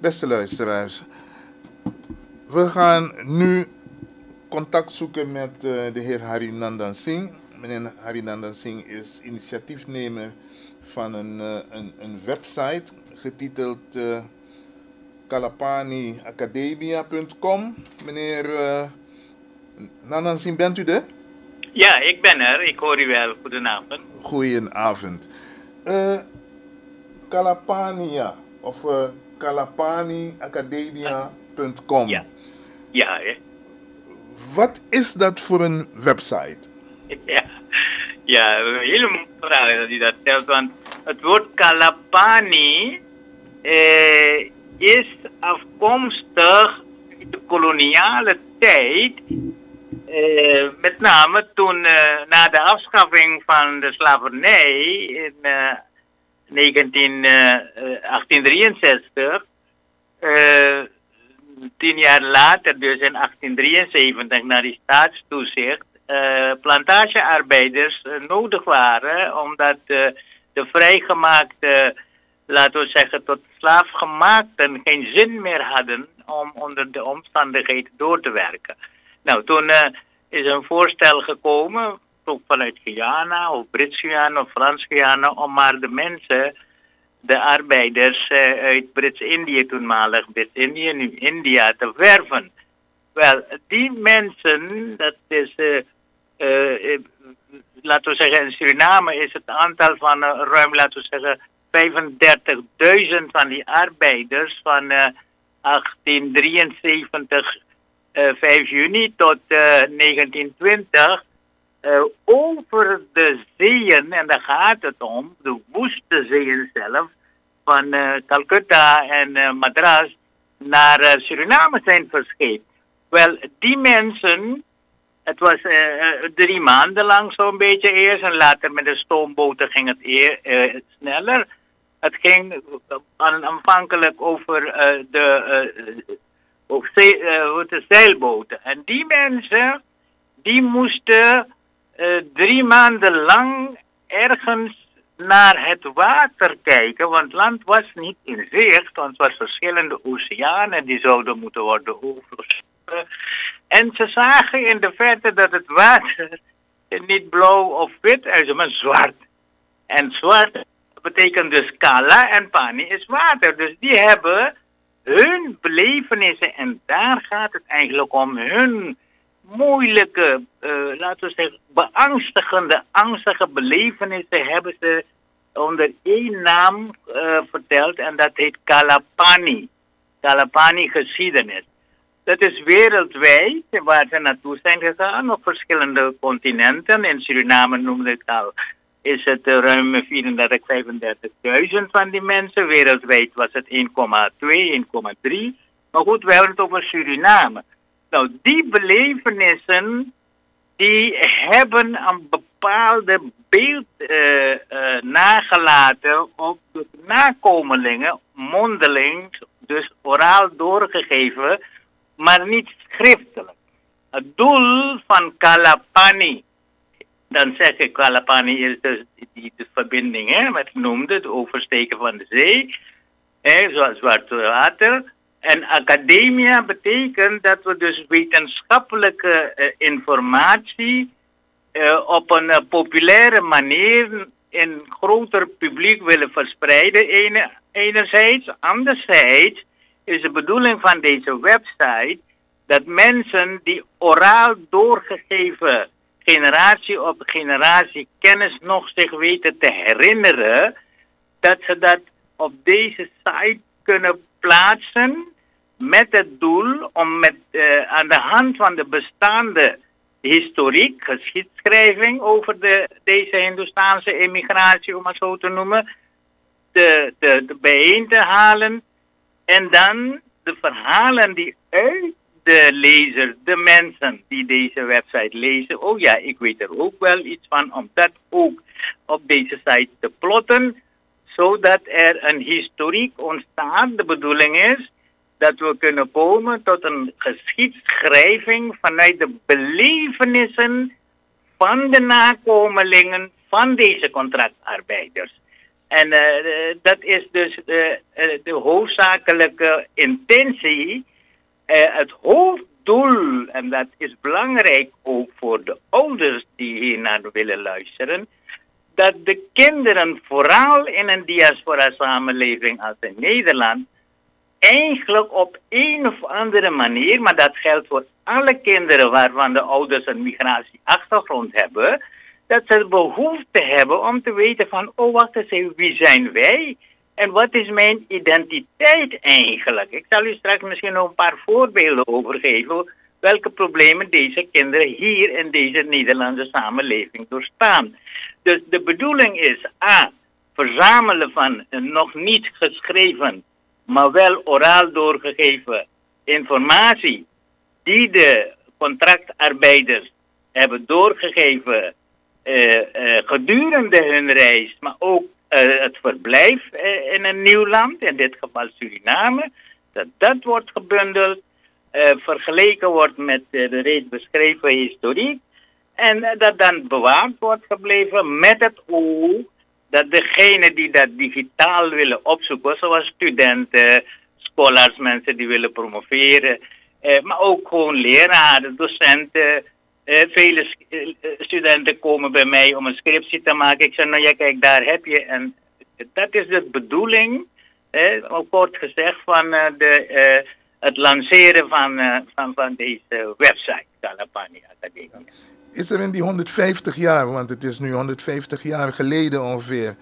Beste luisteraars, we gaan nu contact zoeken met uh, de heer Harinandan Singh. Meneer Harinandan Singh is initiatiefnemer van een, uh, een, een, website getiteld uh, kalapaniacademia.com. Meneer Nandan Singh, bent u er? Ja, ik ben er. Ik hoor u wel. Goedenavond. Goedenavond. Kalapania of kalapaniacademia.com. Ja, ja hè. Wat is dat voor een website? Ja, ja een hele mooie vraag dat u dat stelt. Want het woord Kalapani eh, is afkomstig uit de koloniale tijd. Eh, met name toen eh, na de afschaffing van de slavernij in 19, 1863 tien jaar later, dus in 1873, naar die staatstoezicht, plantagearbeiders nodig waren, omdat de vrijgemaakte, laten we zeggen, tot slaafgemaakten geen zin meer hadden om onder de omstandigheden door te werken. Nou, toen is een voorstel gekomen, ook vanuit Guyana of Brits-Guyana of Frans-Guyana, om maar de mensen de arbeiders uh, uit Brits-Indië toenmalig Brits-Indië, nu India, te werven. Wel, die mensen, dat is, uh, laten we zeggen, in Suriname is het aantal van ruim, laten we zeggen, 35.000 van die arbeiders van 1873, 5 juni tot 1920 uh, over de zeeën, en daar gaat het om, de woeste zeeën zelf, van uh, Calcutta en uh, Madras naar Suriname zijn verscheept. Wel, die mensen, het was drie maanden lang zo'n beetje eerst, en later met de stoomboten ging het sneller. Het ging aanvankelijk over de, over zee, de zeilboten. En die mensen, die moesten uh, drie maanden lang ergens naar het water kijken, want land was niet in zicht, want het was verschillende oceanen die zouden moeten worden overgestoken. En ze zagen in de verte dat het water niet blauw of wit is, maar zwart. En zwart betekent dus kala en pani is water. Dus die hebben hun belevenissen en daar gaat het eigenlijk om hun moeilijke, uh, laten we zeggen, beangstigende, angstige belevenissen hebben ze onder één naam uh, verteld en dat heet Kalapani. Kalapani geschiedenis. Dat is wereldwijd waar ze naartoe zijn gegaan op verschillende continenten. In Suriname noemde ik al, is het ruim 34, 35.000 van die mensen. Wereldwijd was het 1,2, 1,3. Maar goed, we hebben het over Suriname. Nou, die belevenissen, die hebben een bepaalde beeld uh, uh, nagelaten op de nakomelingen, mondeling, dus oraal doorgegeven, maar niet schriftelijk. Het doel van Kalapani, dan zeg ik Kalapani is dus die, de verbinding, hè, wat noemde, het oversteken van de zee, hè, zoals zwart water. En academia betekent dat we dus wetenschappelijke uh, informatie uh, op een uh, populaire manier in groter publiek willen verspreiden. Ene, enerzijds. Anderzijds is de bedoeling van deze website dat mensen die oraal doorgegeven generatie op generatie kennis nog zich weten te herinneren, dat ze dat op deze site kunnen plaatsen met het doel om met, uh, aan de hand van de bestaande historiek, geschiedschrijving over de, deze Hindoestaanse emigratie, om het zo te noemen, te, te, te bijeen te halen. En dan de verhalen die uit de lezer, de mensen die deze website lezen, oh ja, ik weet er ook wel iets van, om dat ook op deze site te plotten zodat er een historiek ontstaat. De bedoeling is dat we kunnen komen tot een geschiedschrijving vanuit de belevenissen van de nakomelingen van deze contractarbeiders. En uh, dat is dus de, de hoofdzakelijke intentie, het hoofddoel, en dat is belangrijk ook voor de ouders die hier naar willen luisteren, dat de kinderen, vooral in een diaspora-samenleving als in Nederland, eigenlijk op een of andere manier, maar dat geldt voor alle kinderen waarvan de ouders een migratieachtergrond hebben, dat ze behoefte hebben om te weten van, oh wacht eens even, wie zijn wij? En wat is mijn identiteit eigenlijk? Ik zal u straks misschien nog een paar voorbeelden over geven welke problemen deze kinderen hier in deze Nederlandse samenleving doorstaan. Dus de bedoeling is A. Verzamelen van nog niet geschreven, maar wel oraal doorgegeven informatie die de contractarbeiders hebben doorgegeven uh, uh, gedurende hun reis, maar ook uh, het verblijf in een nieuw land, in dit geval Suriname, dat dat wordt gebundeld, vergeleken wordt met de reeds beschreven historiek en dat dan bewaard wordt gebleven met het oog dat degene die dat digitaal willen opzoeken, zoals studenten, scholars, mensen die willen promoveren, eh, maar ook gewoon leraren, docenten. Eh, vele eh, studenten komen bij mij om een scriptie te maken. Ik zeg, nou ja, kijk, daar heb je. En dat is de bedoeling, eh, kort gezegd, van de, het lanceren van, uh, van, van deze website, Academie. Is er in die 150 jaar, want het is nu 150 jaar geleden ongeveer,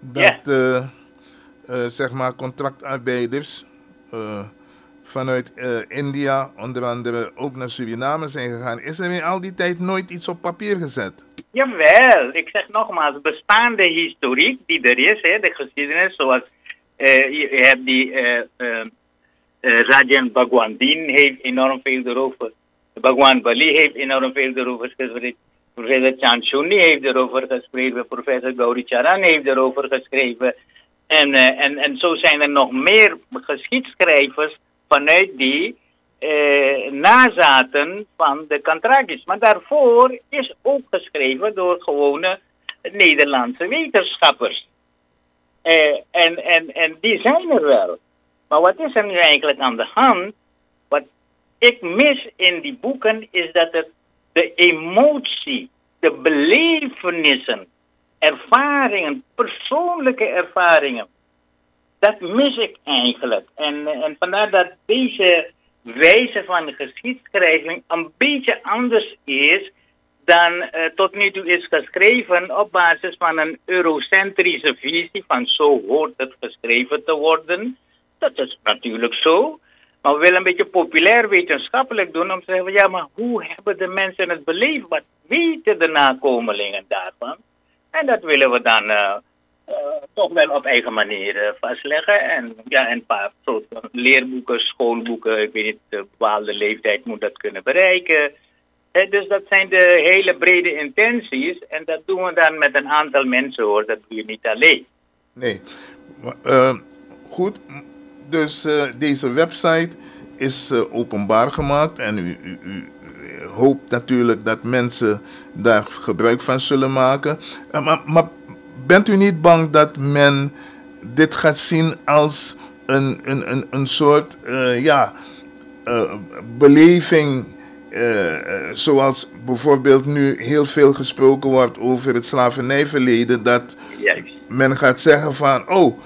dat ja. zeg maar contractarbeiders vanuit uh, India, onder andere ook naar Suriname zijn gegaan. Is er in al die tijd nooit iets op papier gezet? Jawel, ik zeg nogmaals, bestaande historiek die er is, hè, de geschiedenis, zoals uh, je, je, hebt die uh, Rajan Bhagwandin heeft enorm veel erover, Bhagwan Bali heeft enorm veel erover geschreven, professor Chanchuni heeft erover geschreven, professor Gauri Charan heeft erover geschreven. En, en, en zo zijn er nog meer geschiedschrijvers vanuit die eh, nazaten van de Kantragis. Maar daarvoor is ook geschreven door gewone Nederlandse wetenschappers. Eh, en, en, en die zijn er wel. Maar wat is er nu eigenlijk aan de hand? Ik mis in die boeken is dat het de emotie, de belevenissen, ervaringen, persoonlijke ervaringen dat mis ik eigenlijk. En, en vandaar dat deze wijze van geschiedschrijving een beetje anders is dan uh, tot nu toe is geschreven op basis van een eurocentrische visie van zo hoort het geschreven te worden. Dat is natuurlijk zo. Maar we willen een beetje populair wetenschappelijk doen om te zeggen, ja, maar hoe hebben de mensen het beleefd? Wat weten de nakomelingen daarvan? En dat willen we dan uh, uh, toch wel op eigen manier uh, vastleggen. En ja, een paar soorten leerboeken, schoolboeken, ik weet niet, een bepaalde leeftijd moet dat kunnen bereiken. Dus dat zijn de hele brede intenties. En dat doen we dan met een aantal mensen hoor, dat doe je niet alleen. Nee, goed. Dus deze website is openbaar gemaakt en u, u, u hoopt natuurlijk dat mensen daar gebruik van zullen maken. maar, maar bent u niet bang dat men dit gaat zien als een, een, een, een soort ja, beleving, uh, zoals bijvoorbeeld nu heel veel gesproken wordt over het slavernijverleden, dat Juist. men gaat zeggen van, oh,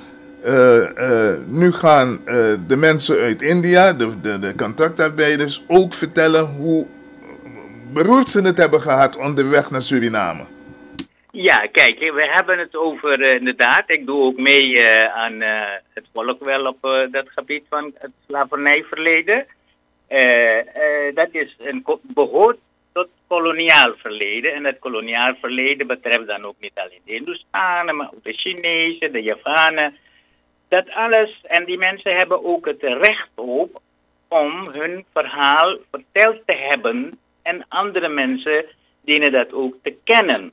nu gaan de mensen uit India, de, de, de contractarbeiders, ook vertellen hoe beroerd ze het hebben gehad onderweg naar Suriname. Ja, kijk, we hebben het over inderdaad. Ik doe ook mee aan het volk wel op dat gebied van het slavernijverleden. dat is een behoort tot koloniaal verleden. En het koloniaal verleden betreft dan ook niet alleen de Hindustanen, maar ook de Chinezen, de Javanen. Dat alles, en die mensen hebben ook het recht op om hun verhaal verteld te hebben en andere mensen dienen dat ook te kennen.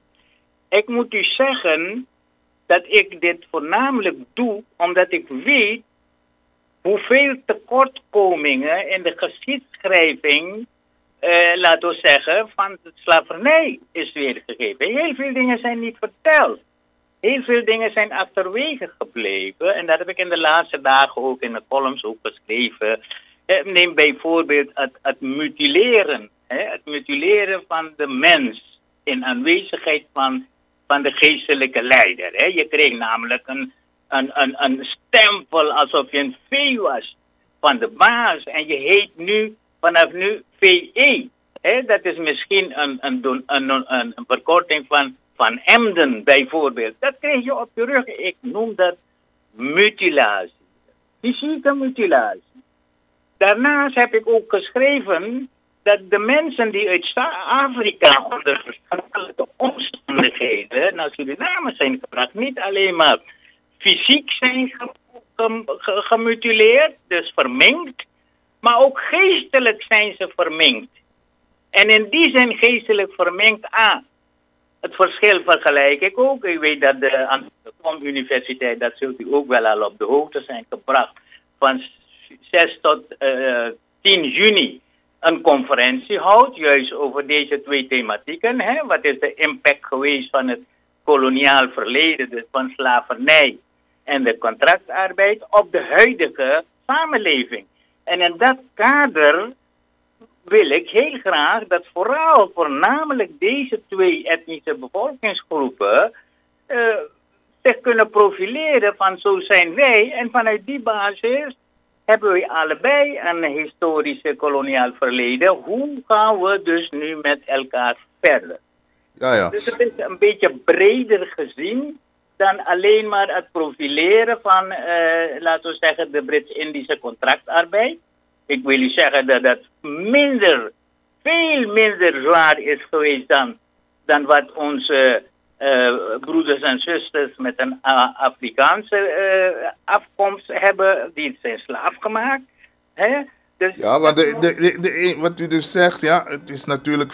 Ik moet u zeggen dat ik dit voornamelijk doe omdat ik weet hoeveel tekortkomingen in de geschiedschrijving, eh, laten we zeggen, van de slavernij is weergegeven. Heel veel dingen zijn niet verteld. Heel veel dingen zijn achterwege gebleven. En dat heb ik in de laatste dagen ook in de columns ook geschreven. Eh, neem bijvoorbeeld het, het mutileren. Hè? Het mutileren van de mens in aanwezigheid van, van de geestelijke leider. Hè? Je kreeg namelijk een, een, een, een stempel alsof je een vee was van de baas. En je heet nu vanaf nu VE. Hè? Dat is misschien een, een, een, een, een verkorting van van Emden bijvoorbeeld. Dat krijg je op je rug. Ik noem dat mutilatie. Fysieke mutilatie. Daarnaast heb ik ook geschreven dat de mensen die uit Afrika onder verschillende omstandigheden naar Suriname zijn gebracht, niet alleen maar fysiek zijn gemutileerd, dus verminkt, maar ook geestelijk zijn ze verminkt. En in die zin geestelijk verminkt aan het verschil vergelijk ik ook. Ik weet dat de Amsterdam Universiteit, dat zult u ook wel al op de hoogte zijn gebracht, van 6 tot uh, eh, 10 juni een conferentie houdt, juist over deze twee thematieken. Hè? Wat is de impact geweest van het koloniaal verleden, dus van slavernij en de contractarbeid, op de huidige samenleving? En in dat kader wil ik heel graag dat vooral voornamelijk deze twee etnische bevolkingsgroepen uh, zich kunnen profileren van zo zijn wij. En vanuit die basis hebben we allebei een historische koloniaal verleden. Hoe gaan we dus nu met elkaar verder? Ja, ja. Dus het is een beetje breder gezien dan alleen maar het profileren van, uh, laten we zeggen, de Brits-Indische contractarbeid ik wil u zeggen dat dat minder, veel minder zwaar is geweest dan, dan wat onze uh, broeders en zusters met een Afrikaanse uh, afkomst hebben, die zijn slaaf gemaakt. Hè? Dus ja, want de, de, de, wat u dus zegt, ja, het is natuurlijk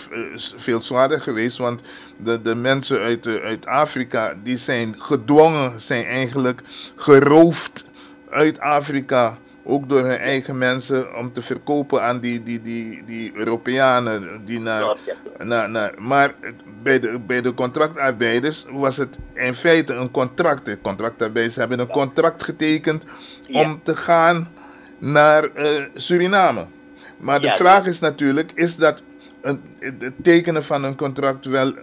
veel zwaarder geweest, want de, de mensen uit, uit Afrika, die zijn gedwongen, zijn eigenlijk geroofd uit Afrika ook door hun eigen mensen, om te verkopen aan die, die, die, die Europeanen. Die naar, naar, naar, maar bij de, bij de contractarbeiders was het in feite een contract. De contractarbeiders hebben een contract getekend om te gaan naar uh, Suriname. Maar de vraag is natuurlijk, is dat een, het tekenen van een contract wel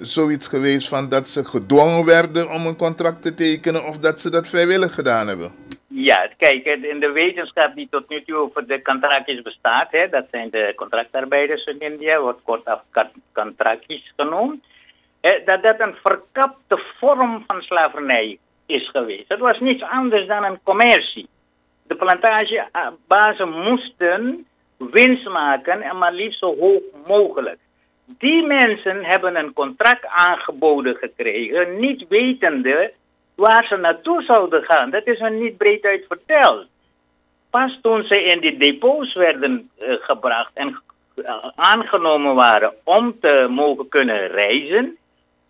zoiets geweest van dat ze gedwongen werden om een contract te tekenen of dat ze dat vrijwillig gedaan hebben? Ja, kijk, in de wetenschap die tot nu toe over de contractjes bestaat, hè, dat zijn de contractarbeiders in India, wordt kortaf contractjes genoemd, hè, dat dat een verkapte vorm van slavernij is geweest. Het was niets anders dan een commercie. De plantagebazen moesten winst maken en maar liefst zo hoog mogelijk. Die mensen hebben een contract aangeboden gekregen, niet wetende waar ze naartoe zouden gaan. Dat is hen niet breed uit verteld. Pas toen ze in die depots werden uh, gebracht en uh, aangenomen waren om te mogen kunnen reizen,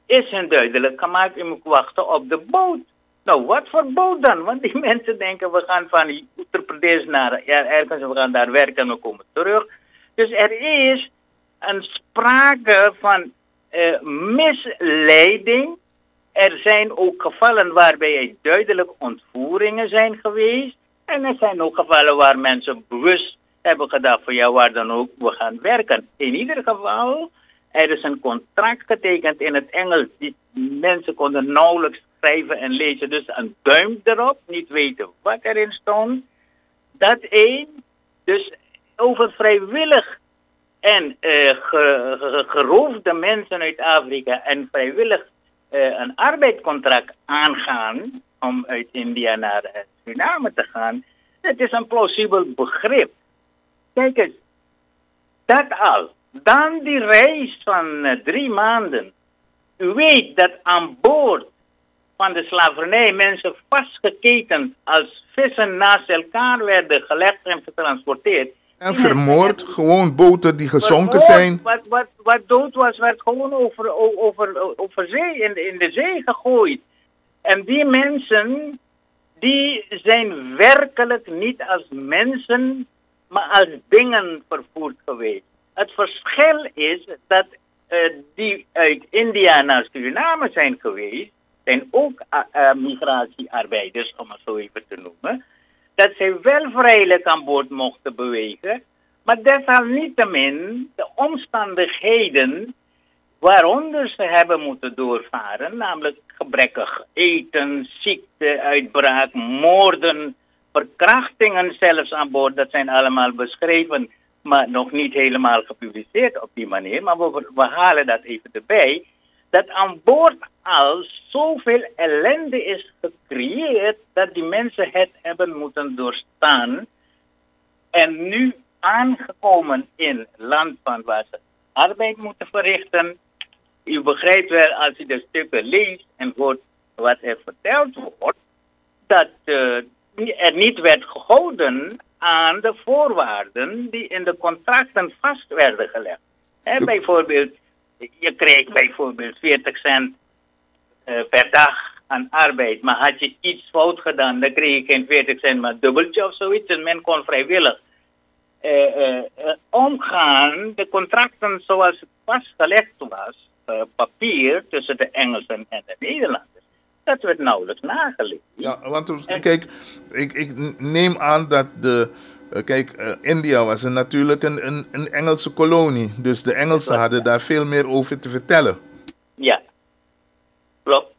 is hen duidelijk gemaakt, u moet wachten op de boot. Nou, wat voor boot dan? Want die mensen denken, we gaan van Uttar Pradesh naar ja, ergens, we gaan daar werken en we komen terug. Dus er is een sprake van uh, misleiding er zijn ook gevallen waarbij er duidelijk ontvoeringen zijn geweest. En er zijn ook gevallen waar mensen bewust hebben gedacht van ja, waar dan ook, we gaan werken. In ieder geval, er is een contract getekend in het Engels. Die mensen konden nauwelijks schrijven en lezen. Dus een duim erop, niet weten wat erin stond. Dat één. Dus over vrijwillig en uh, geroofde mensen uit Afrika en vrijwillig een arbeidscontract aangaan om uit India naar uh, Suriname te gaan, het is een plausibel begrip. Kijk eens, dat al. Dan die reis van uh, drie maanden. U weet dat aan boord van de slavernij mensen vastgeketend als vissen naast elkaar werden gelegd en getransporteerd. En vermoord, gewoon boten die gezonken zijn. Wat, wat, wat dood was, werd gewoon over, over, over zee, in de, in de zee gegooid. En die mensen, die zijn werkelijk niet als mensen, maar als dingen vervoerd geweest. Het verschil is dat uh, die uit India naar Suriname zijn geweest, zijn ook uh, migratiearbeiders, om het zo even te noemen, dat zij wel vrijelijk aan boord mochten bewegen, maar desalniettemin de omstandigheden waaronder ze hebben moeten doorvaren, namelijk gebrekkig eten, ziekte, uitbraak, moorden, verkrachtingen zelfs aan boord, dat zijn allemaal beschreven, maar nog niet helemaal gepubliceerd op die manier. Maar we, we halen dat even erbij. Dat aan boord al zoveel ellende is gecreëerd dat die mensen het hebben moeten doorstaan. En nu aangekomen in land van waar ze arbeid moeten verrichten. U begrijpt wel als u de stukken leest en hoort wat er verteld wordt, dat uh, er niet werd gehouden aan de voorwaarden die in de contracten vast werden gelegd. bijvoorbeeld, je kreeg bijvoorbeeld 40 cent uh, per dag aan arbeid, maar had je iets fout gedaan, dan kreeg je geen 40 cent, maar dubbeltje of zoiets. En men kon vrijwillig uh, omgaan, de contracten zoals het vastgelegd was, papier tussen de Engelsen en de Nederlanders dat werd nauwelijks nageleefd. Ja, want kijk, ik, ik neem aan dat de. Uh, kijk, uh, India was een, natuurlijk een, een, een, Engelse kolonie. Dus de Engelsen hadden daar veel meer over te vertellen. Ja, klopt.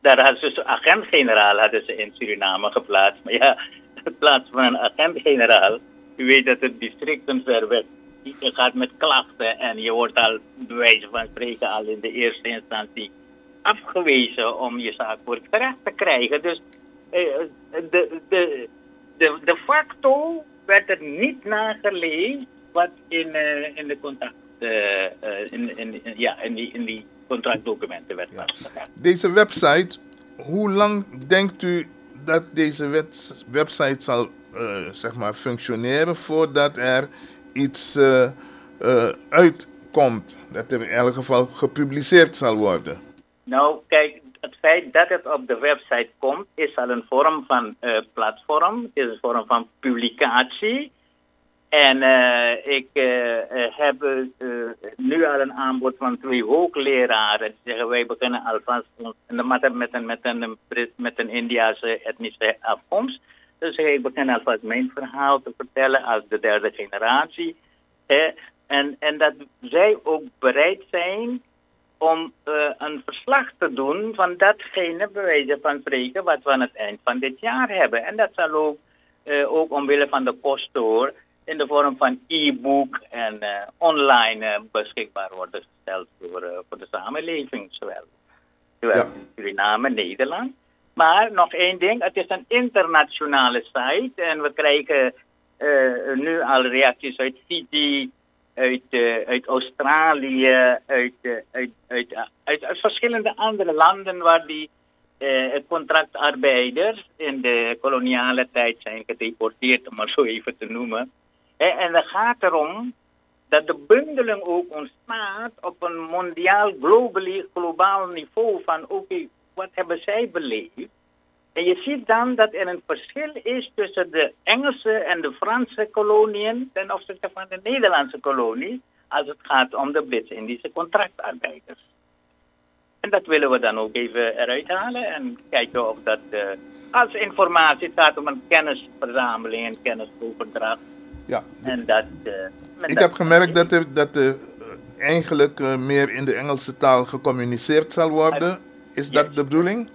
Daar hadden ze dus agent-generaal hadden ze in Suriname geplaatst. Maar ja, in plaats van een agent-generaal, u weet dat het districten ver weg. Je gaat met klachten en je wordt al, bij wijze van spreken, al in de eerste instantie afgewezen om je zaak voor het gerecht te krijgen. Dus eh, de, de, de, de facto werd er niet nageleefd wat in, uh, in de contact, uh, in, in, ja, in, die, in die contractdocumenten werd ja. Deze website, hoe lang denkt u dat deze wet, website zal zeg maar functioneren voordat er iets uitkomt, dat er in elk geval gepubliceerd zal worden? Nou, kijk, het feit dat het op de website komt, is al een vorm van uh, platform. Is een vorm van publicatie. En uh, ik uh, heb nu al een aanbod van twee hoogleraren. Die zeggen, wij beginnen alvast met een, met een, met een, Indiase etnische afkomst. Dus ik begin alvast mijn verhaal te vertellen als de derde generatie. En, en dat zij ook bereid zijn om uh, een verslag te doen van datgene bewijzen van spreken wat we aan het eind van dit jaar hebben. En dat zal ook, uh, ook omwille van de kosten hoor, in de vorm van e-book en uh, online beschikbaar worden gesteld voor, voor de samenleving, zowel, zowel ja. in Suriname Nederland. Maar nog één ding, het is een internationale site en we krijgen nu al reacties uit Fiji, uit, uh, uit Australië, uit, uh, uit, uit, uit, uit, verschillende andere landen waar die uh, contractarbeiders in de koloniale tijd zijn gedeporteerd, om maar zo even te noemen. en het gaat erom dat de bundeling ook ontstaat op een mondiaal, globaal niveau van oké, wat hebben zij beleefd? En je ziet dan dat er een verschil is tussen de Engelse en de Franse koloniën ten opzichte van de Nederlandse kolonie als het gaat om de Brits-Indische contractarbeiders. En dat willen we dan ook even eruit halen en kijken of dat uh, als informatie gaat om een kennisverzameling en kennisoverdracht. Ja. En dat, uh, Ik heb gemerkt dat er, dat er eigenlijk uh, meer in de Engelse taal gecommuniceerd zal worden. Is dat de bedoeling?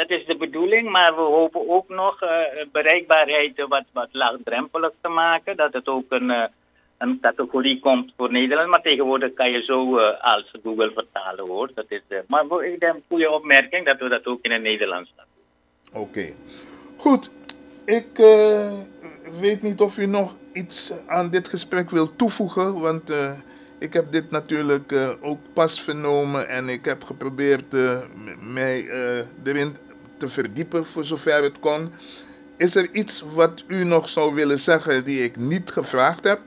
Dat is de bedoeling, maar we hopen ook nog uh, bereikbaarheid wat, wat laagdrempelig te maken. Dat het ook een, uh, een categorie komt voor Nederland. Maar tegenwoordig kan je zo uh, als Google vertalen hoor. Dat is, maar ik denk een goede opmerking dat we dat ook in het Nederlands doen. Oké. Goed. Ik weet niet of u nog iets aan dit gesprek wilt toevoegen. Want ik heb dit natuurlijk ook pas vernomen en ik heb geprobeerd mij erin te verdiepen voor zover het kon. Is er iets wat u nog zou willen zeggen die ik niet gevraagd heb?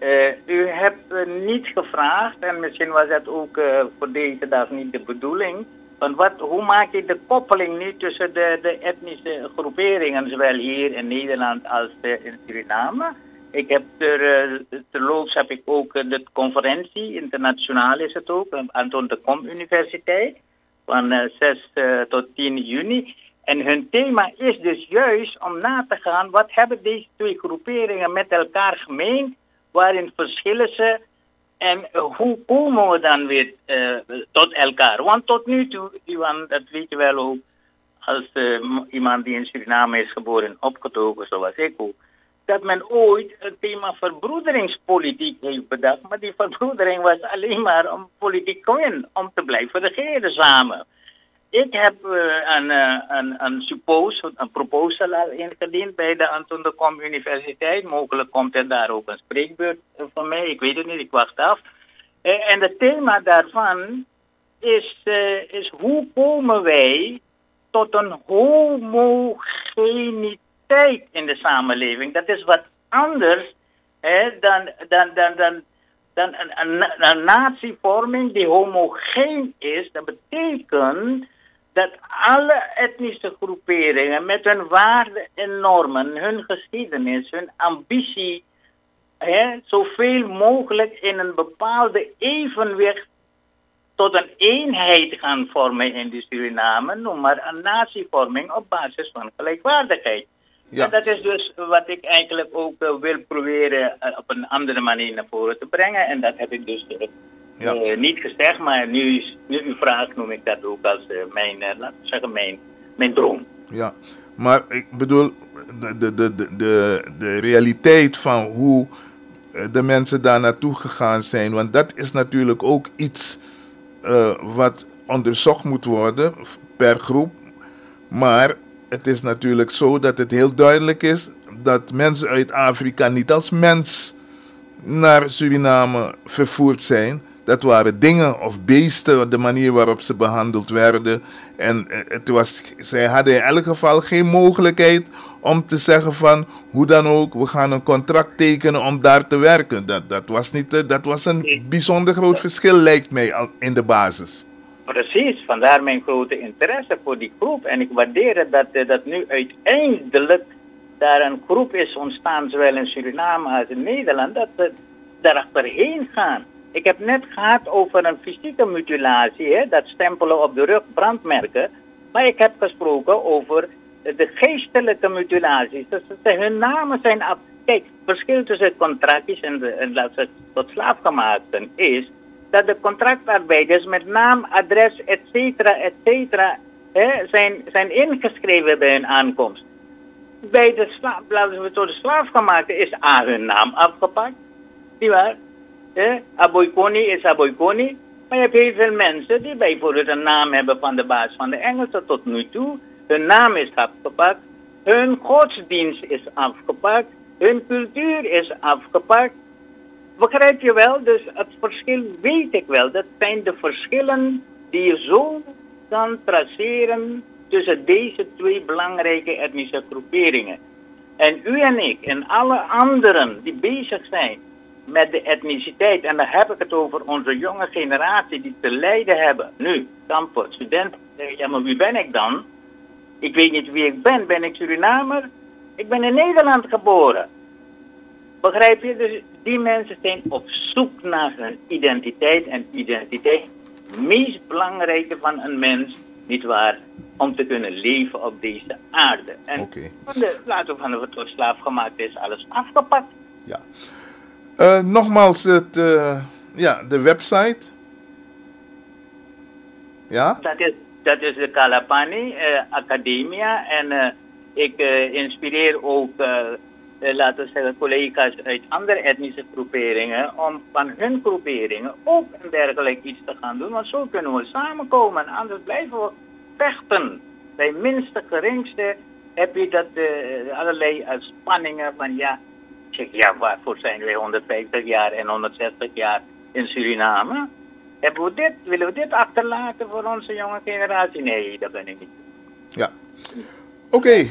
Uh, u hebt uh, niet gevraagd en misschien was dat ook uh, voor deze dag niet de bedoeling. Want wat, hoe maak je de koppeling nu tussen de, de etnische groeperingen, zowel hier in Nederland als in Suriname? Ik heb ter, terloops heb ik ook de conferentie, internationaal is het ook, aan de Kom Universiteit van 6 tot 10 juni. En hun thema is dus juist om na te gaan wat hebben deze twee groeperingen met elkaar gemeen, waarin verschillen ze en hoe komen we dan weer tot elkaar. Want tot nu toe, Iwan, dat weet je wel ook, als iemand die in Suriname is geboren en opgetogen zoals ik ook, dat men ooit het thema verbroederingspolitiek heeft bedacht. Maar die verbroedering was alleen maar om politiek win, om te blijven regeren samen. Ik heb uh, een, uh, een, een, een proposal al ingediend bij de Anton de Kom Universiteit. Mogelijk komt er daar ook een spreekbeurt van mij, ik weet het niet, ik wacht af. En het thema daarvan is, is hoe komen wij tot een homogeniteit in de samenleving. Dat is wat anders hè, dan, dan, dan, dan, dan een, een, natievorming die homogeen is. Dat betekent dat alle etnische groeperingen met hun waarden en normen, hun geschiedenis, hun ambitie, hè, zoveel mogelijk in een bepaalde evenwicht tot een eenheid gaan vormen in de Suriname, noem maar een natievorming op basis van gelijkwaardigheid. Ja. dat is dus wat ik eigenlijk ook uh, wil proberen uh, op een andere manier naar voren te brengen. En dat heb ik dus uh, ja. niet gezegd, maar nu, nu uw vraag noem ik dat ook als mijn, laten we zeggen, mijn, mijn droom. Ja, maar ik bedoel, de, de, de, de, de realiteit van hoe de mensen daar naartoe gegaan zijn, want dat is natuurlijk ook iets wat onderzocht moet worden per groep. Maar het is natuurlijk zo dat het heel duidelijk is dat mensen uit Afrika niet als mens naar Suriname vervoerd zijn. Dat waren dingen of beesten, de manier waarop ze behandeld werden. En eh, het was, zij hadden in elk geval geen mogelijkheid om te zeggen van hoe dan ook, we gaan een contract tekenen om daar te werken. Dat, dat, was, niet, eh, dat was een bijzonder groot verschil, lijkt mij, in de basis. Precies, vandaar mijn grote interesse voor die groep. En ik waardeer dat, eh, dat nu uiteindelijk daar een groep is ontstaan, zowel in Suriname als in Nederland, dat we daarachterheen gaan. Ik heb net gehad over een fysieke mutilatie, hè, dat stempelen op de rug, brandmerken. Maar ik heb gesproken over de geestelijke mutilaties. Dus hun namen zijn af. Kijk, het verschil tussen contracties en, en laat het tot slaafgemaakten is dat de contractarbeiders met naam, adres, et cetera, et cetera, zijn, zijn ingeschreven bij hun aankomst. Bij de, laten we door de slaafgemaakte is A hun naam afgepakt. Zie waar? Eh, is Aboykoni. Maar je hebt heel veel mensen die bijvoorbeeld een naam hebben van de baas van de Engelsen tot nu toe. Hun naam is afgepakt. Hun godsdienst is afgepakt. Hun cultuur is afgepakt. Begrijp je wel? Dus het verschil weet ik wel. Dat zijn de verschillen die je zo kan traceren tussen deze twee belangrijke etnische groeperingen. En u en ik en alle anderen die bezig zijn met de etniciteit, en dan heb ik het over onze jonge generatie die te lijden hebben. Nu, kampen, studenten, ja maar wie ben ik dan? Ik weet niet wie ik ben. Ben ik Surinamer? Ik ben in Nederland geboren. Begrijp je? Dus die mensen zijn op zoek naar hun identiteit. En identiteit, het meest belangrijke van een mens, niet waar, om te kunnen leven op deze aarde. En okay. van de, laten we van de tot slaaf gemaakt is alles afgepakt. Ja. Uh, nogmaals, het, uh, ja, de website. Ja? Dat is, dat is de Kalapani uh, Academia. En ik inspireer ook eh, laten we zeggen, collega's uit andere etnische groeperingen, om van hun groeperingen ook een dergelijk iets te gaan doen. Want zo kunnen we samenkomen, anders blijven we vechten. Bij minste geringste heb je dat uh, allerlei uh, spanningen van ja, zeg, ja, waarvoor zijn wij 150 jaar en 160 jaar in Suriname? Hebben we dit, willen we dit achterlaten voor onze jonge generatie? Nee, dat ben ik niet. Ja. Oké.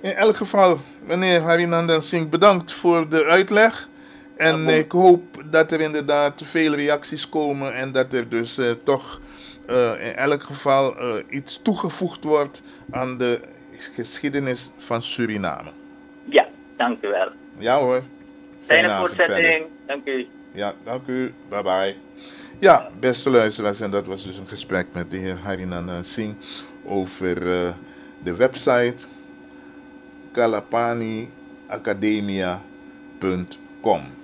In elk geval, meneer Harinandan Singh, bedankt voor de uitleg. En ik hoop dat er inderdaad veel reacties komen en dat er dus uh, toch uh, in elk geval uh, iets toegevoegd wordt aan de geschiedenis van Suriname. Ja, dank u wel. Ja hoor. Fijne, voortzetting. Dank u. Ja, dank u. Bye bye. Ja, beste luisteraars, en dat was dus een gesprek met de heer Harinanda Singh over de website kalapaniacademia.com.